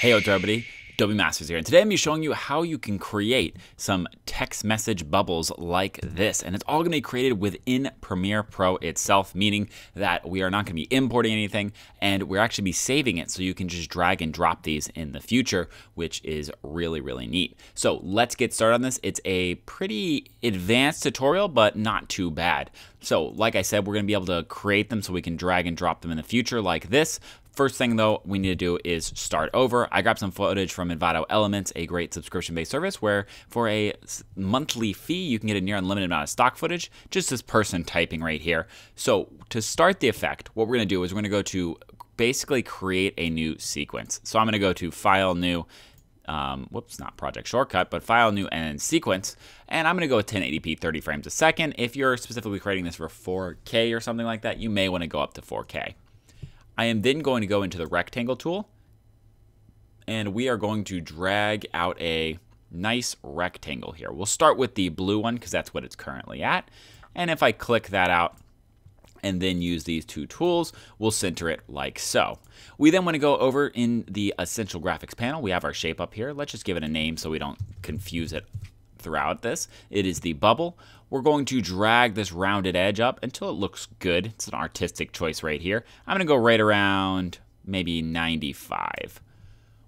Hey, everybody? Adobe Masters here, and today I'm going to be showing you how you can create some text message bubbles like this, and it's all going to be created within Premiere Pro itself, meaning that we are not going to be importing anything, and we're actually be saving it so you can just drag and drop these in the future, which is really, really neat. So let's get started on this. It's a pretty advanced tutorial, but not too bad. So like I said, we're going to be able to create them so we can drag and drop them in the future like this. First thing though we need to do is start over. I grabbed some footage from Envato Elements, a great subscription-based service where for a monthly fee you can get a near unlimited amount of stock footage, just this person typing right here. So to start the effect, what we're gonna do is we're gonna go to basically create a new sequence. So I'm gonna go to File, New, um, whoops, not Project Shortcut, but File, New, and Sequence. And I'm going to go with 1080p 30 frames a second. If you're specifically creating this for 4K or something like that, you may want to go up to 4K. I am then going to go into the rectangle tool and we are going to drag out a nice rectangle here. We'll start with the blue one because that's what it's currently at. And if I click that out and then use these two tools, we'll center it like so. We then want to go over in the Essential Graphics panel. We have our shape up here. Let's just give it a name so we don't confuse it throughout this. It is the bubble. We're going to drag this rounded edge up until it looks good. It's an artistic choice right here. I'm going to go right around maybe 95.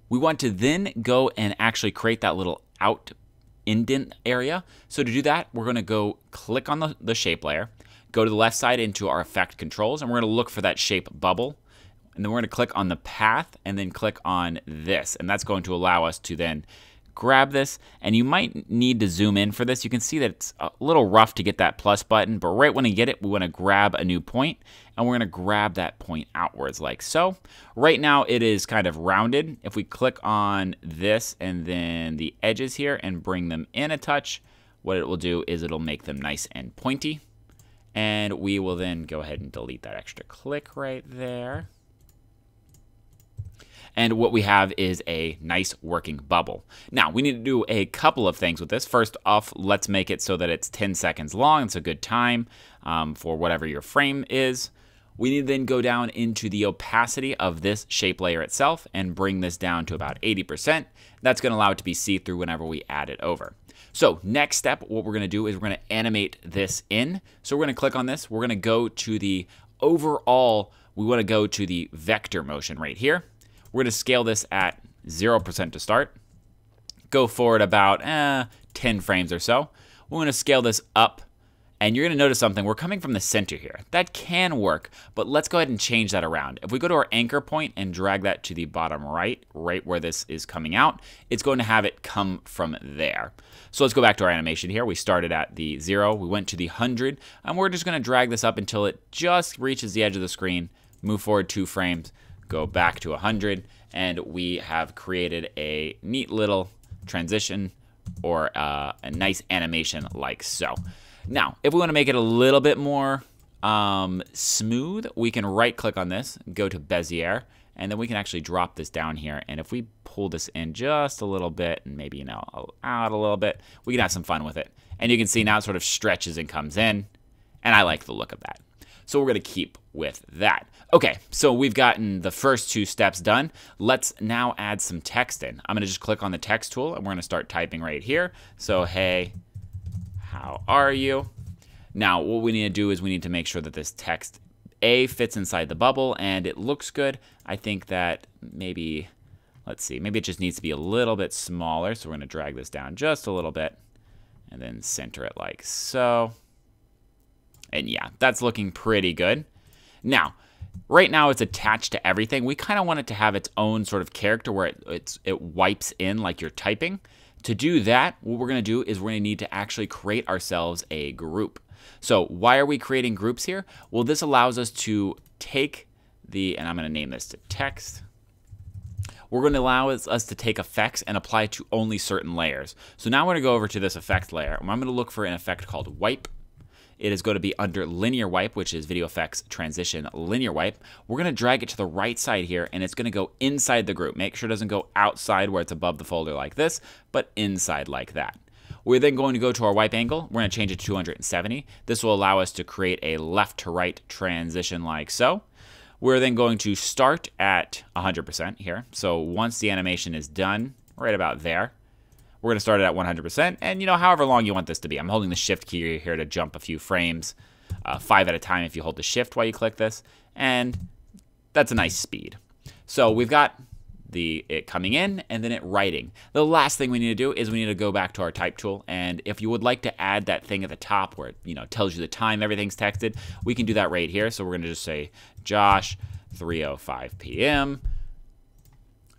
We want to then go and actually create that little out indent area. So to do that, we're going to go click on the, the shape layer, go to the left side into our effect controls, and we're going to look for that shape bubble. And then we're going to click on the path and then click on this. And that's going to allow us to then grab this and you might need to zoom in for this. You can see that it's a little rough to get that plus button, but right when you get it, we want to grab a new point and we're going to grab that point outwards like so. Right now it is kind of rounded. If we click on this and then the edges here and bring them in a touch, what it will do is it'll make them nice and pointy. And we will then go ahead and delete that extra click right there. And what we have is a nice working bubble. Now, we need to do a couple of things with this. First off, let's make it so that it's 10 seconds long. It's a good time um, for whatever your frame is. We need to then go down into the opacity of this shape layer itself and bring this down to about 80%. That's going to allow it to be see-through whenever we add it over. So next step, what we're going to do is we're going to animate this in. So we're going to click on this. We're going to go to the overall, we want to go to the vector motion right here. We're going to scale this at 0% to start. Go forward about eh, 10 frames or so. We're going to scale this up and you're going to notice something. We're coming from the center here. That can work, but let's go ahead and change that around. If we go to our anchor point and drag that to the bottom right, right where this is coming out, it's going to have it come from there. So let's go back to our animation here. We started at the zero, we went to the 100, and we're just going to drag this up until it just reaches the edge of the screen, move forward two frames, go back to 100, and we have created a neat little transition or uh, a nice animation like so. Now, if we want to make it a little bit more um, smooth, we can right click on this, go to Bezier, and then we can actually drop this down here. And if we pull this in just a little bit and maybe, you know, out a little bit, we can have some fun with it. And you can see now it sort of stretches and comes in. And I like the look of that. So we're going to keep with that. Okay, so we've gotten the first two steps done. Let's now add some text in. I'm going to just click on the text tool and we're going to start typing right here. So, hey, how are you? Now, what we need to do is we need to make sure that this text A fits inside the bubble and it looks good. I think that maybe, let's see, maybe it just needs to be a little bit smaller. So we're going to drag this down just a little bit and then center it like so. And yeah, that's looking pretty good. Now, right now it's attached to everything. We kind of want it to have its own sort of character where it, it wipes in like you're typing. To do that, what we're going to do is we're going to need to actually create ourselves a group. So why are we creating groups here? Well, this allows us to take the, and I'm going to name this to text. We're going to allow us to take effects and apply it to only certain layers. So now we're going to go over to this effect layer. I'm going to look for an effect called wipe it is going to be under linear wipe, which is video effects transition linear wipe. We're going to drag it to the right side here and it's going to go inside the group. Make sure it doesn't go outside where it's above the folder like this, but inside like that. We're then going to go to our wipe angle. We're going to change it to 270. This will allow us to create a left to right transition like so. We're then going to start at 100% here. So once the animation is done, right about there, we're going to start it at 100%. And, you know, however long you want this to be. I'm holding the shift key here to jump a few frames, uh, five at a time if you hold the shift while you click this. And that's a nice speed. So we've got the it coming in and then it writing. The last thing we need to do is we need to go back to our type tool and if you would like to add that thing at the top where it you know tells you the time everything's texted, we can do that right here. So we're going to just say Josh 3:05 p.m.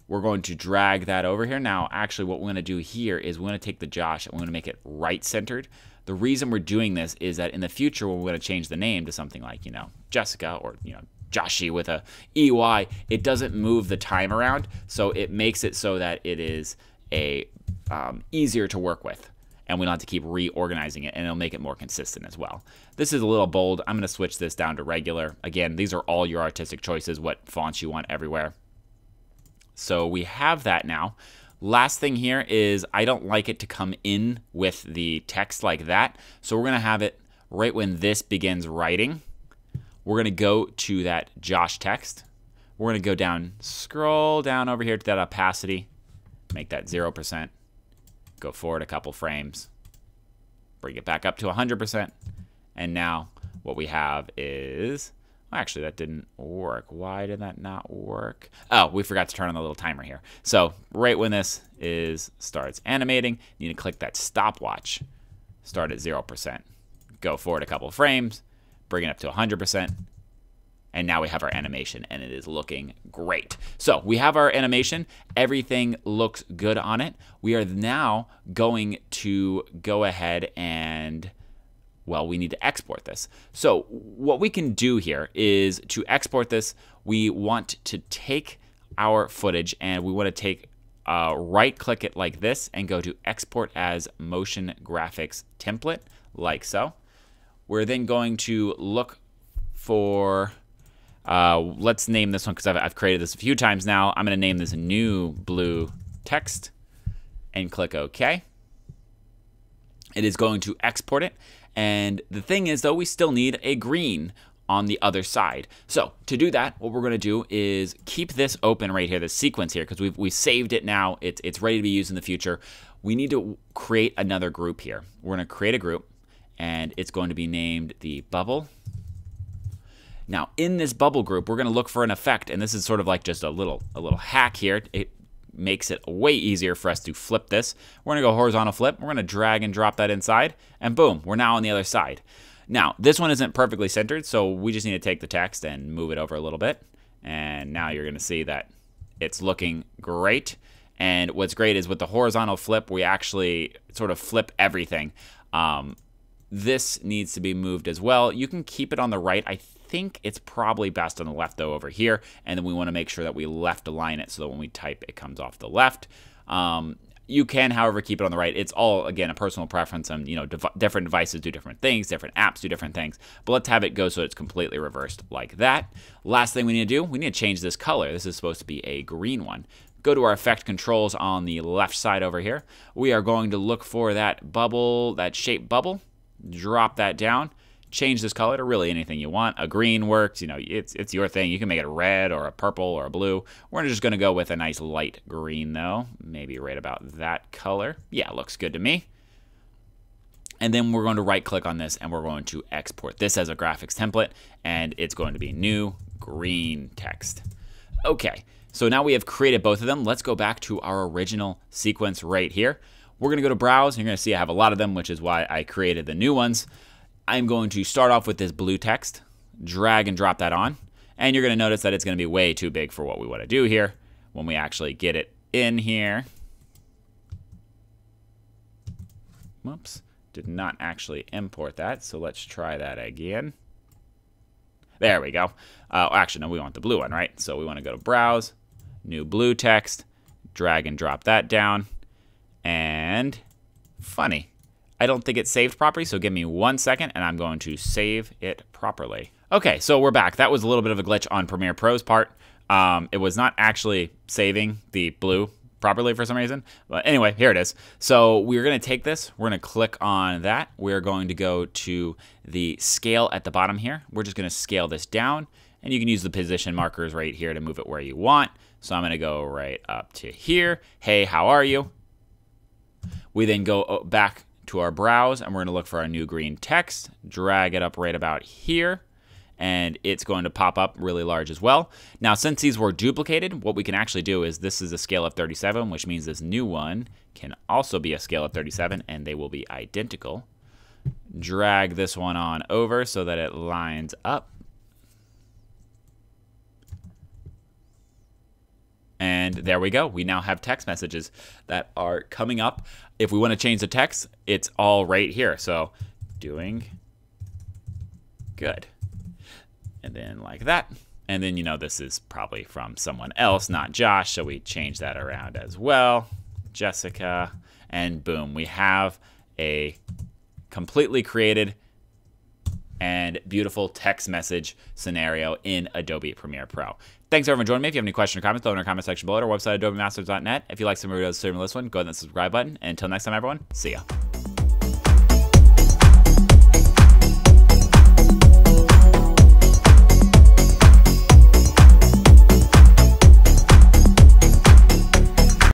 We're going to drag that over here. Now, actually what we're going to do here is we're going to take the Josh and we're going to make it right centered. The reason we're doing this is that in the future we're going to change the name to something like, you know, Jessica or, you know, Joshy with a EY, it doesn't move the time around. So it makes it so that it is a um, easier to work with. And we don't have to keep reorganizing it, and it'll make it more consistent as well. This is a little bold. I'm going to switch this down to regular. Again, these are all your artistic choices, what fonts you want everywhere. So we have that now. Last thing here is I don't like it to come in with the text like that. So we're going to have it right when this begins writing. We're going to go to that Josh text. We're going to go down, scroll down over here to that opacity, make that 0%, go forward a couple frames, bring it back up to 100%, and now what we have is, actually that didn't work. Why did that not work? Oh, we forgot to turn on the little timer here. So right when this is starts animating, you need to click that stopwatch, start at 0%, go forward a couple frames, bring it up to 100%. And now we have our animation and it is looking great. So we have our animation. Everything looks good on it. We are now going to go ahead and well, we need to export this. So what we can do here is to export this, we want to take our footage and we want to take uh, right click it like this and go to export as motion graphics template like so. We're then going to look for, uh, let's name this one because I've, I've created this a few times now. I'm going to name this new blue text and click OK. It is going to export it. And the thing is, though, we still need a green on the other side. So to do that, what we're going to do is keep this open right here, the sequence here, because we've, we've saved it now. It's, it's ready to be used in the future. We need to create another group here. We're going to create a group and it's going to be named the bubble. Now, in this bubble group, we're going to look for an effect, and this is sort of like just a little a little hack here. It makes it way easier for us to flip this. We're to go horizontal flip. We're going to drag and drop that inside, and boom, we're now on the other side. Now, this one isn't perfectly centered, so we just need to take the text and move it over a little bit. And now you're going to see that it's looking great. And what's great is with the horizontal flip, we actually sort of flip everything. Um, this needs to be moved as well. You can keep it on the right. I think it's probably best on the left though over here. And then we want to make sure that we left align it so that when we type, it comes off the left. Um, you can, however, keep it on the right. It's all, again, a personal preference and, you know, dev different devices do different things, different apps do different things. But let's have it go so it's completely reversed like that. Last thing we need to do, we need to change this color. This is supposed to be a green one go to our effect controls on the left side over here. We are going to look for that bubble, that shape bubble drop that down, change this color to really anything you want. A green works, you know, it's it's your thing. You can make it red or a purple or a blue. We're just going to go with a nice light green though, maybe right about that color. Yeah, looks good to me. And then we're going to right click on this and we're going to export this as a graphics template and it's going to be new green text. Okay, so now we have created both of them. Let's go back to our original sequence right here. We're going to go to browse. and You're to see I have a lot of them, which is why I created the new ones. I'm going to start off with this blue text, drag and drop that on. And you're going to notice that it's going to be way too big for what we want to do here when we actually get it in here. Whoops, did not actually import that, so let's try that again. There we go. Uh, actually, no, we want the blue one, right? So we want to go to Browse, New Blue Text, drag and drop that down. And funny, I don't think it's saved properly, so give me one second and I'm going to save it properly. Okay, so we're back. That was a little bit of a glitch on Premiere Pro's part. Um, it was not actually saving the blue properly for some reason. But anyway, here it is. So we're going to take this. We're going to click on that. We're going to go to the scale at the bottom here. We're just going to scale this down And you can use the position markers right here to move it where you want. So I'm going to go right up to here. Hey, how are you? We then go back to our browse and we're going to look for our new green text, drag it up right about here, and it's going to pop up really large as well. Now, since these were duplicated, what we can actually do is this is a scale of 37, which means this new one can also be a scale of 37, and they will be identical. Drag this one on over so that it lines up. And there we go. We now have text messages that are coming up. If we want to change the text, it's all right here. So doing good. And then like that. And then, you know, this is probably from someone else, not Josh. So we change that around as well. Jessica. And boom, we have a completely created and beautiful text message scenario in Adobe Premiere Pro. Thanks everyone joining me. If you have any questions or comments, throw them in our comment section below at our website, adobemasters.net. If you like some videos similar to this one, go ahead and subscribe button. And until next time, everyone, see ya.